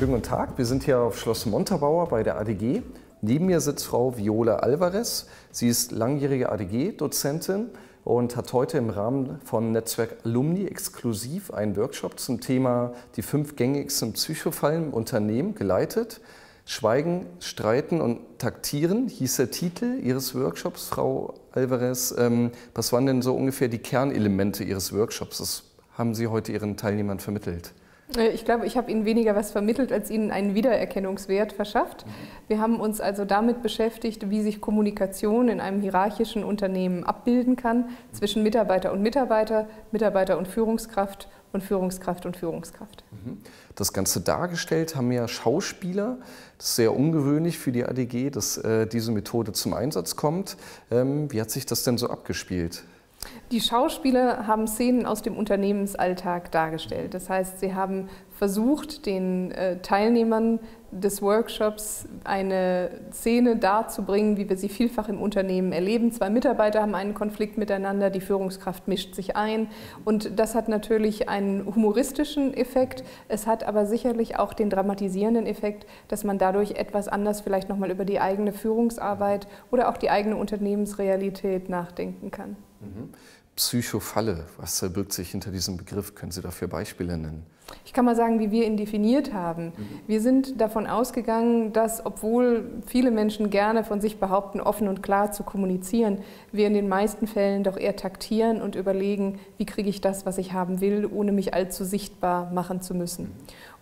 Schönen guten Tag, wir sind hier auf Schloss Montabaur bei der ADG. Neben mir sitzt Frau Viola Alvarez. Sie ist langjährige ADG-Dozentin und hat heute im Rahmen von Netzwerk Alumni exklusiv einen Workshop zum Thema die fünf gängigsten Psychofallen im Unternehmen geleitet. Schweigen, Streiten und Taktieren hieß der Titel Ihres Workshops, Frau Alvarez. Ähm, was waren denn so ungefähr die Kernelemente Ihres Workshops? Das haben Sie heute Ihren Teilnehmern vermittelt. Äh, ich glaube, ich habe Ihnen weniger was vermittelt, als Ihnen einen Wiedererkennungswert verschafft. Wir haben uns also damit beschäftigt, wie sich Kommunikation in einem hierarchischen Unternehmen abbilden kann zwischen Mitarbeiter und Mitarbeiter, Mitarbeiter und Führungskraft und Führungskraft und Führungskraft. Mhm. Das Ganze dargestellt haben ja Schauspieler. Das ist sehr ungewöhnlich für die ADG, dass äh, diese Methode zum Einsatz kommt. Ähm, wie hat sich das denn so abgespielt? Die Schauspieler haben Szenen aus dem Unternehmensalltag dargestellt. Das heißt, sie haben versucht, den äh, Teilnehmern des Workshops eine Szene darzubringen, wie wir sie vielfach im Unternehmen erleben. Zwei Mitarbeiter haben einen Konflikt miteinander, die Führungskraft mischt sich ein und das hat natürlich einen humoristischen Effekt. Es hat aber sicherlich auch den dramatisierenden Effekt, dass man dadurch etwas anders vielleicht nochmal über die eigene Führungsarbeit oder auch die eigene Unternehmensrealität nachdenken kann. Mhm. Psychofalle, was verbirgt sich hinter diesem Begriff? Können Sie dafür Beispiele nennen? Ich kann mal sagen, wie wir ihn definiert haben. Mhm. Wir sind davon ausgegangen, dass obwohl viele Menschen gerne von sich behaupten, offen und klar zu kommunizieren, wir in den meisten Fällen doch eher taktieren und überlegen, wie kriege ich das, was ich haben will, ohne mich allzu sichtbar machen zu müssen. Mhm.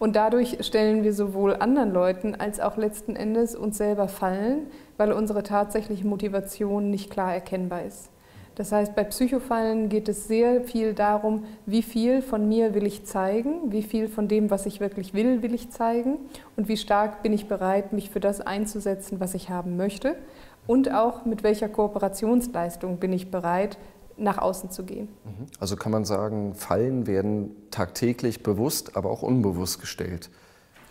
Und dadurch stellen wir sowohl anderen Leuten als auch letzten Endes uns selber Fallen, weil unsere tatsächliche Motivation nicht klar erkennbar ist. Das heißt, bei Psychofallen geht es sehr viel darum, wie viel von mir will ich zeigen, wie viel von dem, was ich wirklich will, will ich zeigen und wie stark bin ich bereit, mich für das einzusetzen, was ich haben möchte und auch mit welcher Kooperationsleistung bin ich bereit, nach außen zu gehen. Mhm. Also kann man sagen, Fallen werden tagtäglich bewusst, aber auch unbewusst gestellt.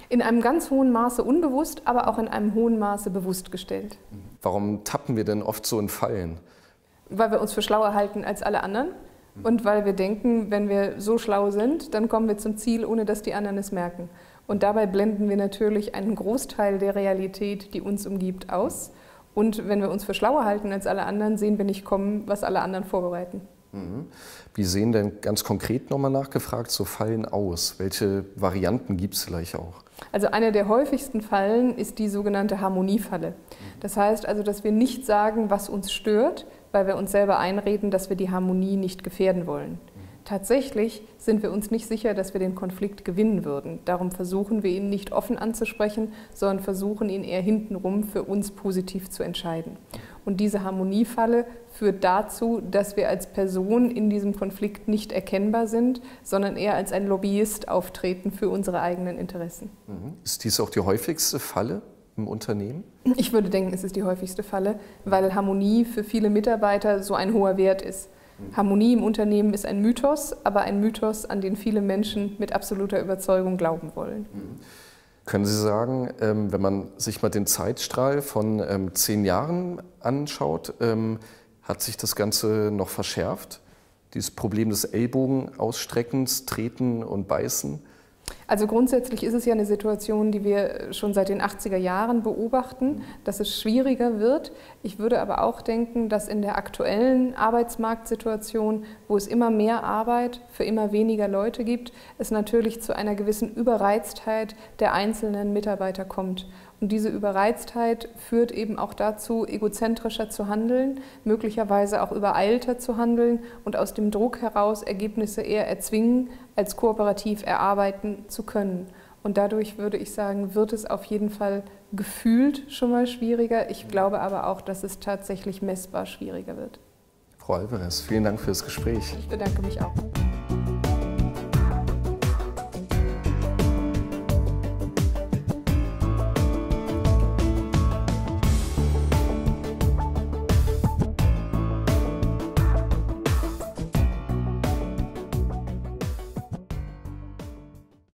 In einem ganz hohen Maße unbewusst, aber auch in einem hohen Maße bewusst gestellt. Warum tappen wir denn oft so in Fallen? Weil wir uns für schlauer halten als alle anderen und weil wir denken, wenn wir so schlau sind, dann kommen wir zum Ziel, ohne dass die anderen es merken. Und dabei blenden wir natürlich einen Großteil der Realität, die uns umgibt, aus. Und wenn wir uns für schlauer halten als alle anderen, sehen wir nicht kommen, was alle anderen vorbereiten. Mhm. Wie sehen denn ganz konkret nochmal nachgefragt so Fallen aus? Welche Varianten gibt es vielleicht auch? Also eine der häufigsten Fallen ist die sogenannte Harmoniefalle. Das heißt also, dass wir nicht sagen, was uns stört, weil wir uns selber einreden, dass wir die Harmonie nicht gefährden wollen. Tatsächlich sind wir uns nicht sicher, dass wir den Konflikt gewinnen würden. Darum versuchen wir ihn nicht offen anzusprechen, sondern versuchen ihn eher hintenrum für uns positiv zu entscheiden. Und diese Harmoniefalle führt dazu, dass wir als Person in diesem Konflikt nicht erkennbar sind, sondern eher als ein Lobbyist auftreten für unsere eigenen Interessen. Mhm. Ist dies auch die häufigste Falle? Im Unternehmen? Ich würde denken, es ist die häufigste Falle, weil Harmonie für viele Mitarbeiter so ein hoher Wert ist. Harmonie im Unternehmen ist ein Mythos, aber ein Mythos, an den viele Menschen mit absoluter Überzeugung glauben wollen. Mhm. Können Sie sagen, ähm, wenn man sich mal den Zeitstrahl von ähm, zehn Jahren anschaut, ähm, hat sich das Ganze noch verschärft? Dieses Problem des Ellbogenausstreckens, Treten und Beißen? Also grundsätzlich ist es ja eine Situation, die wir schon seit den 80er Jahren beobachten, dass es schwieriger wird. Ich würde aber auch denken, dass in der aktuellen Arbeitsmarktsituation, wo es immer mehr Arbeit für immer weniger Leute gibt, es natürlich zu einer gewissen Überreiztheit der einzelnen Mitarbeiter kommt. Und diese Überreiztheit führt eben auch dazu, egozentrischer zu handeln, möglicherweise auch übereilter zu handeln und aus dem Druck heraus Ergebnisse eher erzwingen, als kooperativ erarbeiten zu können. Und dadurch würde ich sagen, wird es auf jeden Fall gefühlt schon mal schwieriger. Ich glaube aber auch, dass es tatsächlich messbar schwieriger wird. Frau Alvarez, vielen Dank für das Gespräch. Ich bedanke mich auch.